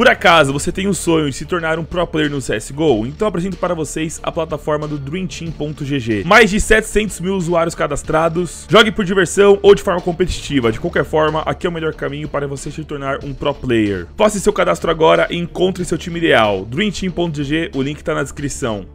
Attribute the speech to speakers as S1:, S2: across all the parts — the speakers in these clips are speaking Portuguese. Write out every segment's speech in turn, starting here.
S1: Por acaso você tem o sonho de se tornar um pro player no CSGO? Então apresento para vocês a plataforma do DreamTeam.gg. Mais de 700 mil usuários cadastrados. Jogue por diversão ou de forma competitiva. De qualquer forma, aqui é o melhor caminho para você se tornar um pro player. Faça seu cadastro agora e encontre seu time ideal. DreamTeam.gg, o link está na descrição.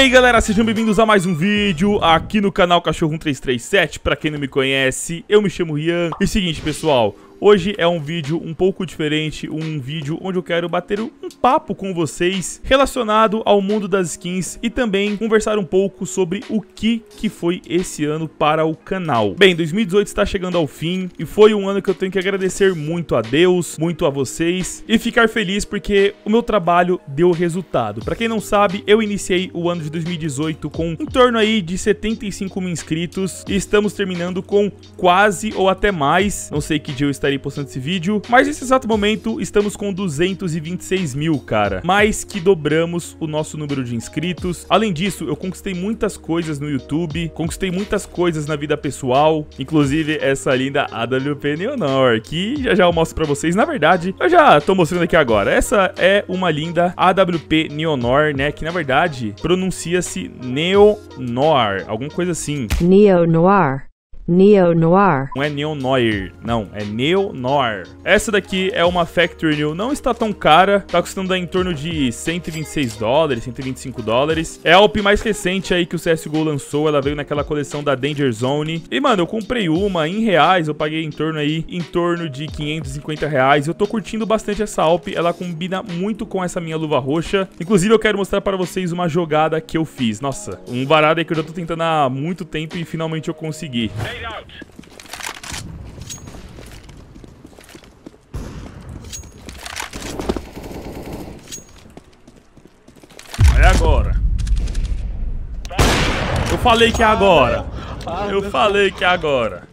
S1: Aí galera, sejam bem-vindos a mais um vídeo aqui no canal Cachorro 1337 Pra quem não me conhece, eu me chamo Rian. E seguinte pessoal, Hoje é um vídeo um pouco diferente, um vídeo onde eu quero bater um papo com vocês relacionado ao mundo das skins e também conversar um pouco sobre o que, que foi esse ano para o canal. Bem, 2018 está chegando ao fim e foi um ano que eu tenho que agradecer muito a Deus, muito a vocês e ficar feliz porque o meu trabalho deu resultado. Para quem não sabe, eu iniciei o ano de 2018 com em torno aí de 75 mil inscritos e estamos terminando com quase ou até mais, não sei que dia eu estarei estarei postando esse vídeo. Mas nesse exato momento, estamos com 226 mil, cara. Mais que dobramos o nosso número de inscritos. Além disso, eu conquistei muitas coisas no YouTube, conquistei muitas coisas na vida pessoal, inclusive essa linda AWP Neonor, que já já eu mostro pra vocês. Na verdade, eu já tô mostrando aqui agora. Essa é uma linda AWP Neonor, né, que na verdade pronuncia-se Neonor, alguma coisa assim.
S2: Neo-Noir. Neo-Noir.
S1: Não é Neo-Noir, não, é Neo-Noir. Essa daqui é uma Factory New, não está tão cara, tá custando em torno de 126 dólares, 125 dólares. É a OP mais recente aí que o CSGO lançou, ela veio naquela coleção da Danger Zone. E, mano, eu comprei uma em reais, eu paguei em torno aí, em torno de 550 reais. Eu tô curtindo bastante essa AWP, ela combina muito com essa minha luva roxa. Inclusive, eu quero mostrar para vocês uma jogada que eu fiz. Nossa, um varado aí que eu já tô tentando há muito tempo e finalmente eu consegui. É agora. Eu falei que é agora. Eu falei que é agora.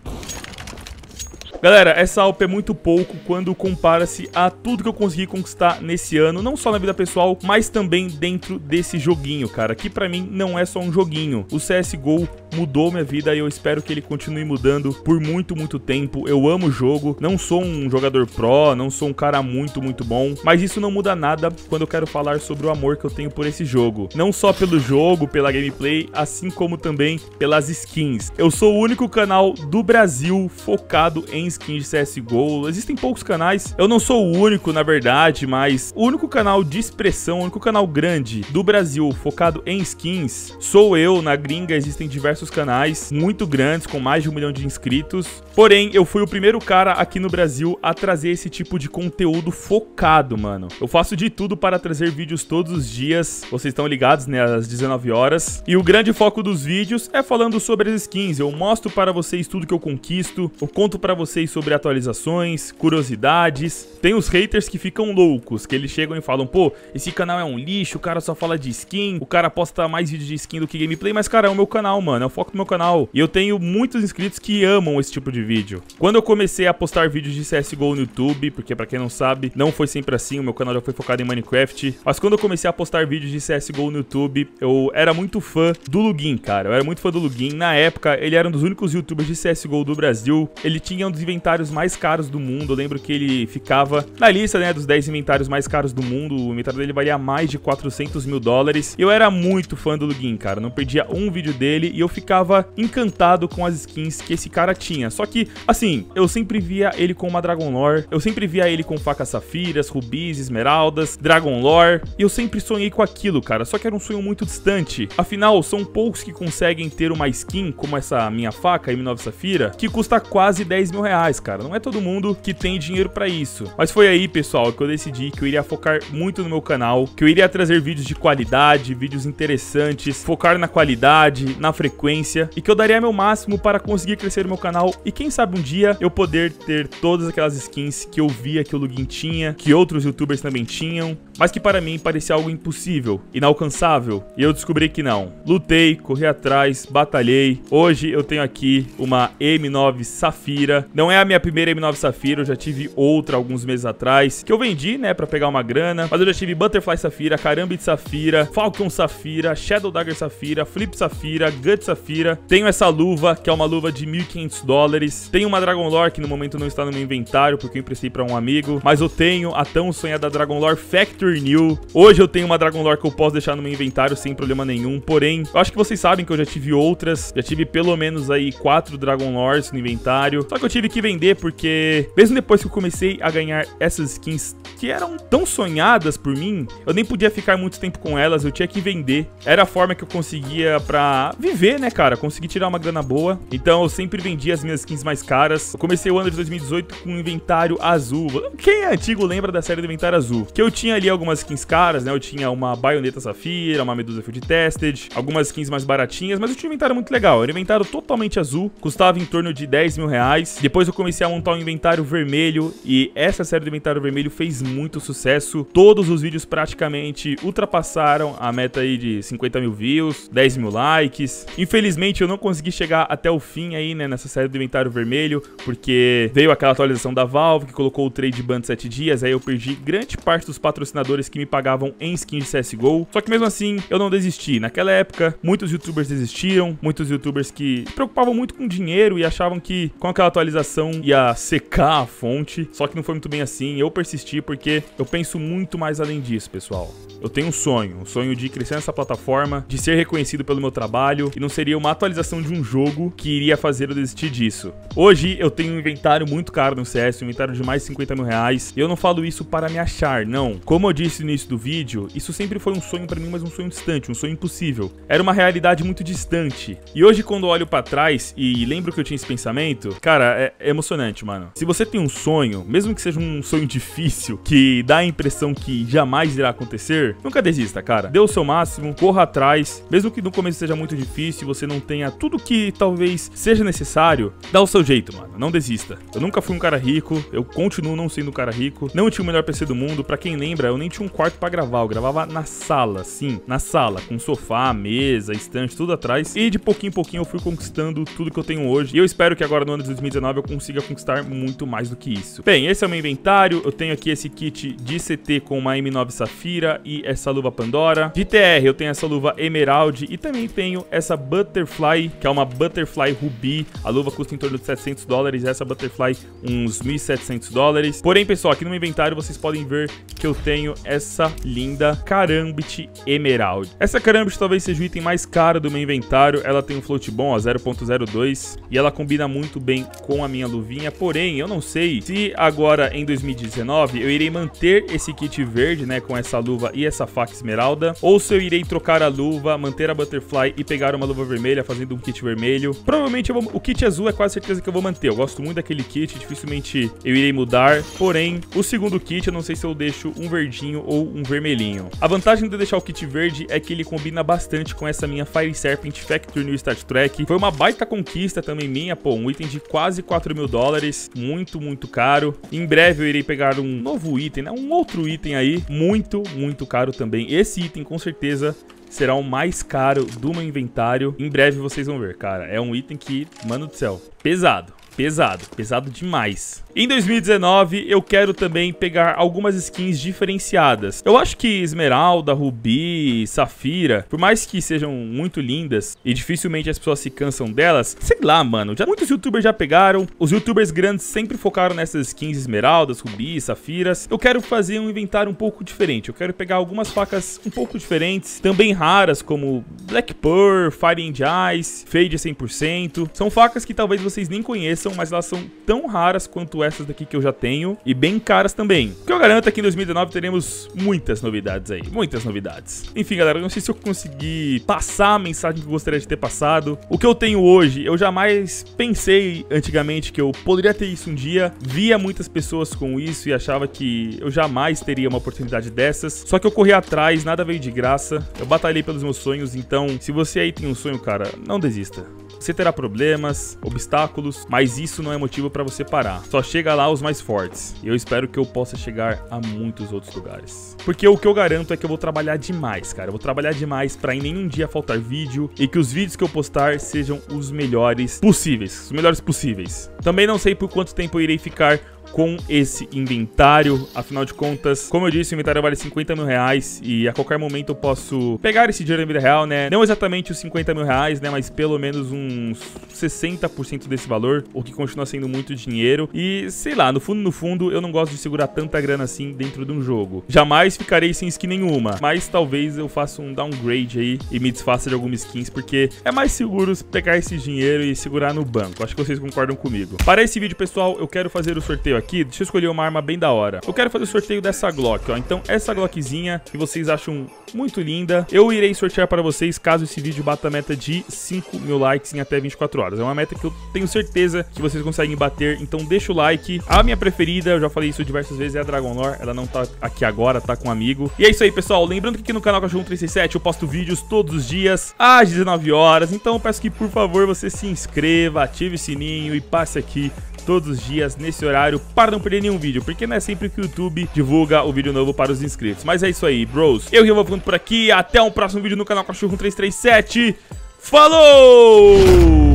S1: Galera, essa Alp é muito pouco quando compara-se a tudo que eu consegui conquistar nesse ano, não só na vida pessoal, mas também dentro desse joguinho, cara, que pra mim não é só um joguinho. O CSGO mudou minha vida e eu espero que ele continue mudando por muito, muito tempo. Eu amo o jogo, não sou um jogador pro, não sou um cara muito, muito bom, mas isso não muda nada quando eu quero falar sobre o amor que eu tenho por esse jogo. Não só pelo jogo, pela gameplay, assim como também pelas skins. Eu sou o único canal do Brasil focado em skins de CSGO. Existem poucos canais. Eu não sou o único, na verdade, mas o único canal de expressão, o único canal grande do Brasil focado em skins sou eu. Na gringa existem diversos canais muito grandes, com mais de um milhão de inscritos. Porém, eu fui o primeiro cara aqui no Brasil a trazer esse tipo de conteúdo focado, mano. Eu faço de tudo para trazer vídeos todos os dias. Vocês estão ligados, né? Às 19 horas. E o grande foco dos vídeos é falando sobre as skins. Eu mostro para vocês tudo que eu conquisto. Eu conto para vocês vocês sobre atualizações, curiosidades. Tem os haters que ficam loucos, que eles chegam e falam, pô, esse canal é um lixo, o cara só fala de skin, o cara posta mais vídeos de skin do que gameplay, mas cara, é o meu canal, mano, é o foco do meu canal. E eu tenho muitos inscritos que amam esse tipo de vídeo. Quando eu comecei a postar vídeos de CSGO no YouTube, porque pra quem não sabe, não foi sempre assim, o meu canal já foi focado em Minecraft, mas quando eu comecei a postar vídeos de CSGO no YouTube, eu era muito fã do Lugin, cara, eu era muito fã do Lugin. Na época, ele era um dos únicos youtubers de CSGO do Brasil, ele tinha um dos inventários mais caros do mundo. Eu lembro que ele ficava na lista, né, dos 10 inventários mais caros do mundo. O inventário dele valia mais de 400 mil dólares. Eu era muito fã do Lugin, cara. Não perdia um vídeo dele e eu ficava encantado com as skins que esse cara tinha. Só que, assim, eu sempre via ele com uma Dragon Lore. Eu sempre via ele com facas safiras, rubis, esmeraldas, Dragon Lore. E eu sempre sonhei com aquilo, cara. Só que era um sonho muito distante. Afinal, são poucos que conseguem ter uma skin como essa minha faca M9 Safira, que custa quase 10 mil reais reais, cara. Não é todo mundo que tem dinheiro para isso. Mas foi aí, pessoal, que eu decidi que eu iria focar muito no meu canal, que eu iria trazer vídeos de qualidade, vídeos interessantes, focar na qualidade, na frequência e que eu daria meu máximo para conseguir crescer o meu canal e quem sabe um dia eu poder ter todas aquelas skins que eu via que o Lugin tinha, que outros youtubers também tinham, mas que para mim parecia algo impossível, inalcançável, e eu descobri que não. Lutei, corri atrás, batalhei. Hoje eu tenho aqui uma M9 Safira. Não é a minha primeira M9 Safira, eu já tive outra alguns meses atrás, que eu vendi, né, para pegar uma grana, mas eu já tive Butterfly Safira, Karambit Safira, Falcon Safira, Shadow Dagger Safira, Flip Safira, Gut Safira. Tenho essa luva, que é uma luva de 1.500 dólares. Tenho uma Dragon Lore, que no momento não está no meu inventário, porque eu emprestei para um amigo, mas eu tenho a tão sonhada Dragon Lore Factory New. Hoje eu tenho uma Dragon Lore que eu posso deixar no meu inventário sem problema nenhum, porém, eu acho que vocês sabem que eu já tive outras, já tive pelo menos aí quatro Dragon Lores no inventário, só que eu tive que vender porque, mesmo depois que eu comecei a ganhar essas skins que eram tão sonhadas por mim, eu nem podia ficar muito tempo com elas, eu tinha que vender. Era a forma que eu conseguia pra viver, né, cara? Conseguir tirar uma grana boa. Então eu sempre vendia as minhas skins mais caras. Eu comecei o ano de 2018 com um inventário azul. Quem é antigo lembra da série do inventário azul? Que eu tinha ali algumas skins caras, né? Eu tinha uma baioneta safira, uma medusa field tested, algumas skins mais baratinhas, mas eu tinha um inventário muito legal. Era um inventário totalmente azul, custava em torno de 10 mil reais. Depois eu comecei a montar um inventário vermelho e essa série do inventário vermelho fez muito sucesso. Todos os vídeos praticamente ultrapassaram a meta aí de 50 mil views, 10 mil likes. Infelizmente eu não consegui chegar até o fim aí, né, nessa série do inventário vermelho, porque veio aquela atualização da Valve que colocou o trade ban de 7 dias, aí eu perdi grande parte dos patrocinadores que me pagavam em skins de CSGO. Só que mesmo assim, eu não desisti. Naquela época, muitos youtubers desistiram, muitos youtubers que se preocupavam muito com dinheiro e achavam que com aquela atualização ia secar a fonte, só que não foi muito bem assim. Eu persisti porque eu penso muito mais além disso, pessoal. Eu tenho um sonho, um sonho de crescer nessa plataforma, de ser reconhecido pelo meu trabalho, e não seria uma atualização de um jogo que iria fazer eu desistir disso. Hoje eu tenho um inventário muito caro no CS, um inventário de mais de 50 mil reais, e eu não falo isso para me achar, não. Como eu disse no início do vídeo, isso sempre foi um sonho para mim, mas um sonho distante, um sonho impossível. Era uma realidade muito distante. E hoje quando olho para trás e lembro que eu tinha esse pensamento, cara, é, é emocionante, mano. Se você tem um sonho, mesmo que seja um sonho difícil, que dá a impressão que jamais irá acontecer, nunca desista, cara. Dê o seu máximo, corra atrás, mesmo que no começo seja muito difícil, você não tenha tudo que talvez seja necessário, dá o seu jeito, mano. Não desista. Eu nunca fui um cara rico, eu continuo não sendo um cara rico, não tinha o melhor PC do mundo, para quem lembra, eu nem um quarto para gravar, eu gravava na sala, sim, na sala, com sofá, mesa, estante, tudo atrás, e de pouquinho em pouquinho eu fui conquistando tudo que eu tenho hoje, e eu espero que agora no ano de 2019 eu consiga conquistar muito mais do que isso. Bem, esse é o meu inventário, eu tenho aqui esse kit de CT com uma M9 Safira e essa luva Pandora. De TR eu tenho essa luva Emerald e também tenho essa Butterfly, que é uma Butterfly Ruby. A luva custa em torno de 700 dólares, essa Butterfly uns 1.700 dólares. Porém, pessoal, aqui no meu inventário vocês podem ver que eu tenho essa linda Karambit Emerald. Essa Karambit talvez seja o item mais caro do meu inventário. Ela tem um float bom, ó, 0.02, e ela combina muito bem com a minha luvinha. Porém, eu não sei se agora em 2019 eu irei manter esse kit verde, né, com essa luva e essa faca esmeralda, ou se eu irei trocar a luva, manter a Butterfly e pegar uma luva vermelha, fazendo um kit vermelho. Provavelmente vou... o kit azul é quase certeza que eu vou manter. Eu gosto muito daquele kit, dificilmente eu irei mudar. Porém, o segundo kit eu não sei se eu deixo um verdinho ou um vermelhinho. A vantagem de deixar o kit verde é que ele combina bastante com essa minha Fire Serpent Factory New Star Trek. Foi uma baita conquista também minha, pô, um item de quase 4 mil dólares, muito, muito caro. Em breve eu irei pegar um novo item, né? Um outro item aí, muito, muito caro também. Esse item com certeza será o mais caro do meu inventário. Em breve vocês vão ver, cara. É um item que, mano do céu, pesado. Pesado, pesado demais. Em 2019, eu quero também pegar algumas skins diferenciadas. Eu acho que Esmeralda, Rubi, Safira, por mais que sejam muito lindas e dificilmente as pessoas se cansam delas, sei lá, mano, já muitos youtubers já pegaram. Os youtubers grandes sempre focaram nessas skins Esmeraldas, Rubi, Safiras. Eu quero fazer um inventário um pouco diferente. Eu quero pegar algumas facas um pouco diferentes, também raras, como Black Pearl, Fire and Ice, Fade 100%. São facas que talvez vocês nem conheçam, mas elas são tão raras quanto essas daqui que eu já tenho e bem caras também. O que eu garanto é que em 2019 teremos muitas novidades aí, muitas novidades. Enfim, galera, não sei se eu consegui passar a mensagem que eu gostaria de ter passado. O que eu tenho hoje, eu jamais pensei antigamente que eu poderia ter isso um dia. Via muitas pessoas com isso e achava que eu jamais teria uma oportunidade dessas. Só que eu corri atrás, nada veio de graça. Eu batalhei pelos meus sonhos, então se você aí tem um sonho, cara, não desista. Você terá problemas, obstáculos, mas isso não é motivo pra você parar. Só chega lá os mais fortes. E eu espero que eu possa chegar a muitos outros lugares. Porque o que eu garanto é que eu vou trabalhar demais, cara. Eu vou trabalhar demais pra em nenhum dia faltar vídeo e que os vídeos que eu postar sejam os melhores possíveis, os melhores possíveis. Também não sei por quanto tempo eu irei ficar com esse inventário. Afinal de contas, como eu disse, o inventário vale 50 mil reais e a qualquer momento eu posso pegar esse dinheiro na vida real, né? Não exatamente os 50 mil reais, né? Mas pelo menos uns 60% desse valor, o que continua sendo muito dinheiro. E sei lá, no fundo, no fundo, eu não gosto de segurar tanta grana assim dentro de um jogo. Jamais ficarei sem skin nenhuma, mas talvez eu faça um downgrade aí e me desfaça de algumas skins, porque é mais seguro pegar esse dinheiro e segurar no banco. Acho que vocês concordam comigo. Para esse vídeo, pessoal, eu quero fazer o sorteio aqui, deixa eu escolher uma arma bem da hora. Eu quero fazer o sorteio dessa Glock, ó. Então, essa Glockzinha que vocês acham muito linda, eu irei sortear para vocês caso esse vídeo bata a meta de 5 mil likes em até 24 horas. É uma meta que eu tenho certeza que vocês conseguem bater, então deixa o like. A minha preferida, eu já falei isso diversas vezes, é a Dragon Lore. Ela não tá aqui agora, tá com um amigo. E é isso aí, pessoal. Lembrando que aqui no canal Cachorro 367 eu posto vídeos todos os dias às 19 horas. Então eu peço que, por favor, você se inscreva, ative o sininho e passe aqui todos os dias nesse horário para não perder nenhum vídeo, porque não é sempre que o YouTube divulga o vídeo novo para os inscritos. Mas é isso aí, bros. Eu vou ficando por aqui, até um próximo vídeo no canal Cachorro 337. Falou!